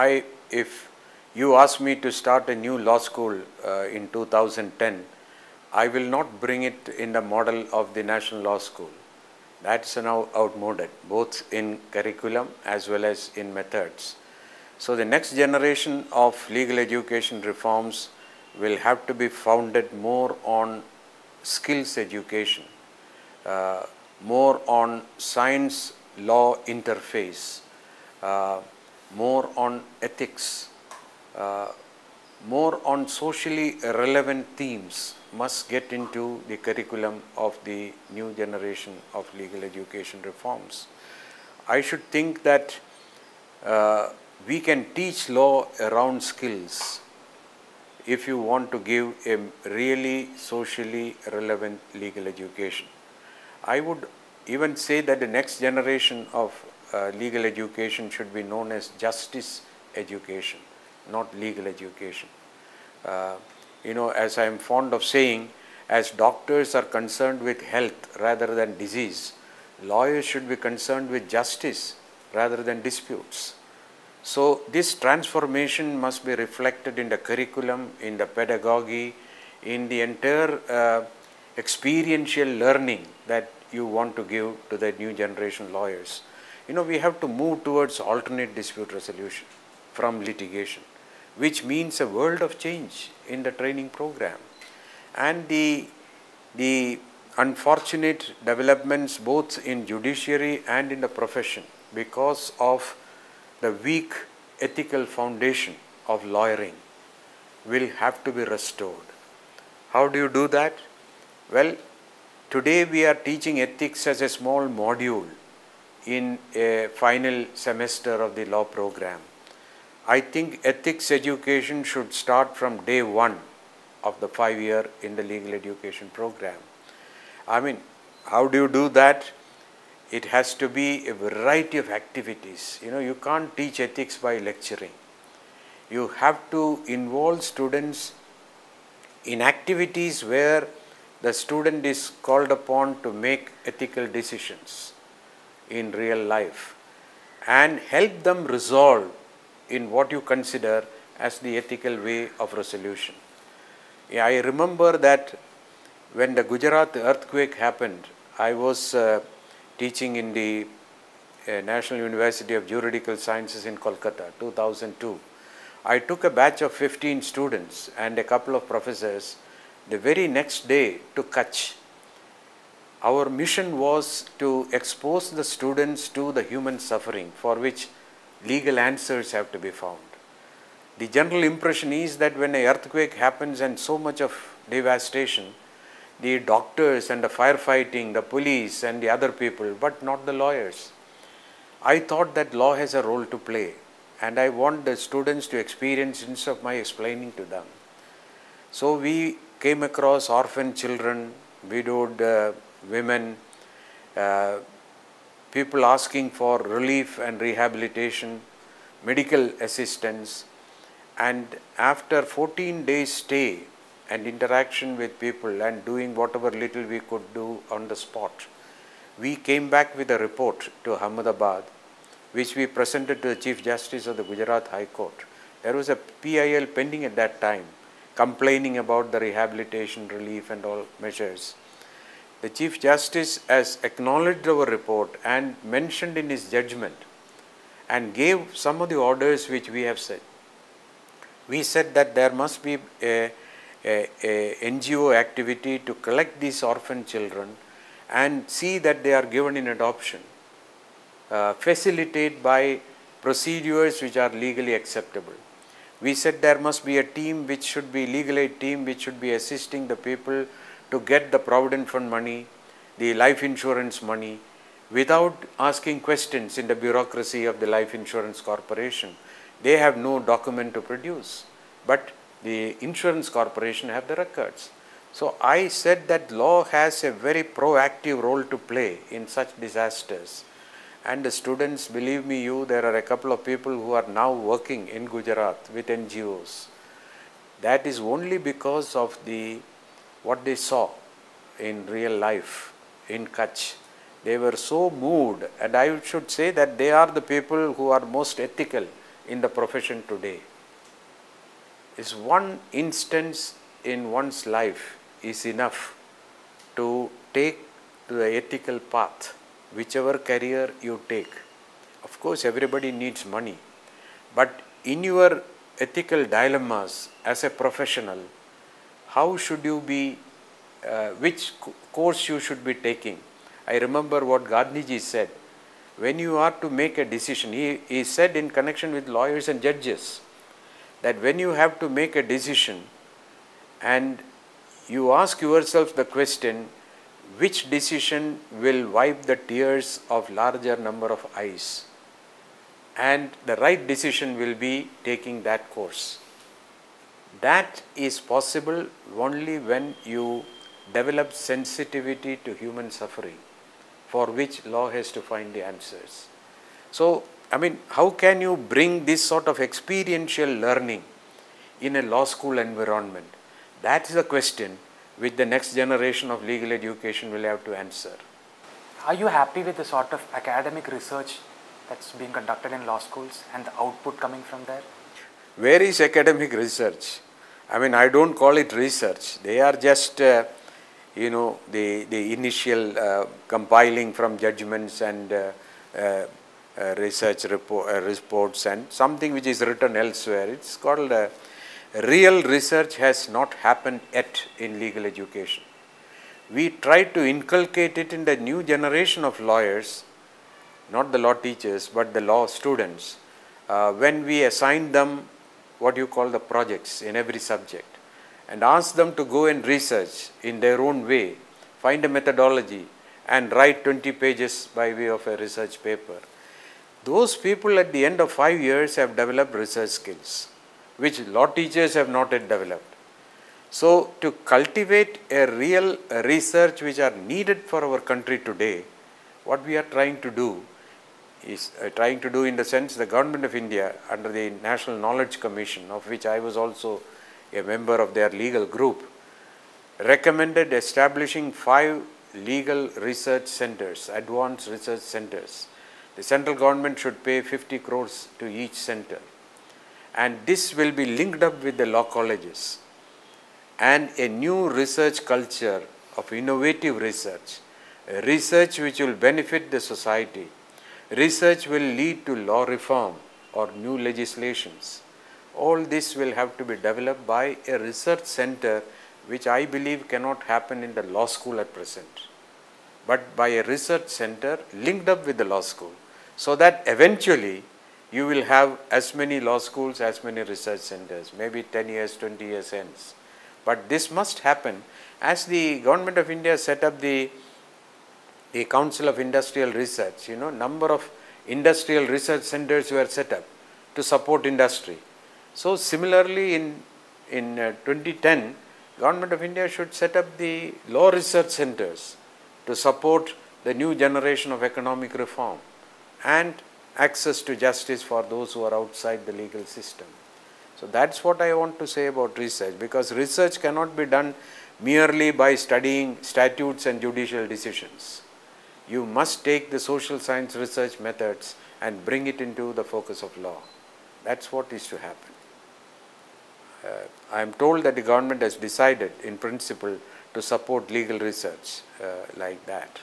I, if you ask me to start a new law school uh, in 2010, I will not bring it in the model of the National Law School. That's now outmoded, both in curriculum as well as in methods. So the next generation of legal education reforms will have to be founded more on skills education, uh, more on science law interface, uh, more on ethics, uh, more on socially relevant themes must get into the curriculum of the new generation of legal education reforms. I should think that uh, we can teach law around skills if you want to give a really socially relevant legal education. I would even say that the next generation of uh, legal education should be known as justice education, not legal education. Uh, you know, as I am fond of saying, as doctors are concerned with health rather than disease, lawyers should be concerned with justice rather than disputes. So, this transformation must be reflected in the curriculum, in the pedagogy, in the entire uh, experiential learning that you want to give to the new generation lawyers. You know, we have to move towards alternate dispute resolution from litigation, which means a world of change in the training program. And the, the unfortunate developments both in judiciary and in the profession because of the weak ethical foundation of lawyering will have to be restored. How do you do that? Well, today we are teaching ethics as a small module in a final semester of the law program. I think ethics education should start from day one of the five year in the legal education program. I mean, how do you do that? it has to be a variety of activities. You know, you can't teach ethics by lecturing. You have to involve students in activities where the student is called upon to make ethical decisions in real life and help them resolve in what you consider as the ethical way of resolution. I remember that when the Gujarat earthquake happened, I was uh, teaching in the uh, National University of Juridical Sciences in Kolkata, 2002. I took a batch of 15 students and a couple of professors the very next day to Kutch. Our mission was to expose the students to the human suffering for which legal answers have to be found. The general impression is that when an earthquake happens and so much of devastation, the doctors and the firefighting, the police and the other people, but not the lawyers. I thought that law has a role to play and I want the students to experience instead of my explaining to them. So we came across orphan children, widowed uh, women, uh, people asking for relief and rehabilitation, medical assistance and after 14 days stay and interaction with people and doing whatever little we could do on the spot. We came back with a report to Ahmedabad, which we presented to the Chief Justice of the Gujarat High Court. There was a PIL pending at that time, complaining about the rehabilitation, relief and all measures. The Chief Justice has acknowledged our report and mentioned in his judgment and gave some of the orders which we have said. We said that there must be a a, a NGO activity to collect these orphan children and see that they are given in adoption, uh, facilitate by procedures which are legally acceptable. We said there must be a team which should be legal aid team which should be assisting the people to get the provident fund money, the life insurance money without asking questions in the bureaucracy of the life insurance corporation. They have no document to produce. But the insurance corporation have the records. So I said that law has a very proactive role to play in such disasters. And the students, believe me you, there are a couple of people who are now working in Gujarat with NGOs. That is only because of the what they saw in real life in Kutch. They were so moved and I should say that they are the people who are most ethical in the profession today is one instance in one's life is enough to take to the ethical path, whichever career you take. Of course, everybody needs money, but in your ethical dilemmas as a professional, how should you be, uh, which course you should be taking? I remember what Gandhiji said. When you are to make a decision, he, he said in connection with lawyers and judges that when you have to make a decision and you ask yourself the question, which decision will wipe the tears of larger number of eyes? And the right decision will be taking that course. That is possible only when you develop sensitivity to human suffering for which law has to find the answers. So, I mean, how can you bring this sort of experiential learning in a law school environment? That is a question which the next generation of legal education will have to answer. Are you happy with the sort of academic research that's being conducted in law schools and the output coming from there? Where is academic research? I mean, I don't call it research. They are just, uh, you know, the, the initial uh, compiling from judgments and uh, uh uh, research report, uh, reports and something which is written elsewhere. It's called real research has not happened yet in legal education. We try to inculcate it in the new generation of lawyers, not the law teachers, but the law students, when we assign them what you call the projects in every subject and ask them to go and research in their own way, find a methodology and write 20 pages by way of a research paper. Those people at the end of five years have developed research skills, which law teachers have not yet developed. So, to cultivate a real research which are needed for our country today, what we are trying to do is uh, trying to do in the sense the government of India under the National Knowledge Commission of which I was also a member of their legal group recommended establishing five legal research centers, advanced research centers the central government should pay 50 crores to each center. And this will be linked up with the law colleges and a new research culture of innovative research, research which will benefit the society. Research will lead to law reform or new legislations. All this will have to be developed by a research center which I believe cannot happen in the law school at present, but by a research center linked up with the law school so that eventually you will have as many law schools, as many research centers, maybe 10 years, 20 years hence. But this must happen as the government of India set up the, the Council of Industrial Research, you know, number of industrial research centers were set up to support industry. So similarly in, in uh, 2010, government of India should set up the law research centers to support the new generation of economic reform and access to justice for those who are outside the legal system. So that's what I want to say about research because research cannot be done merely by studying statutes and judicial decisions. You must take the social science research methods and bring it into the focus of law. That's what is to happen. Uh, I am told that the government has decided in principle to support legal research uh, like that.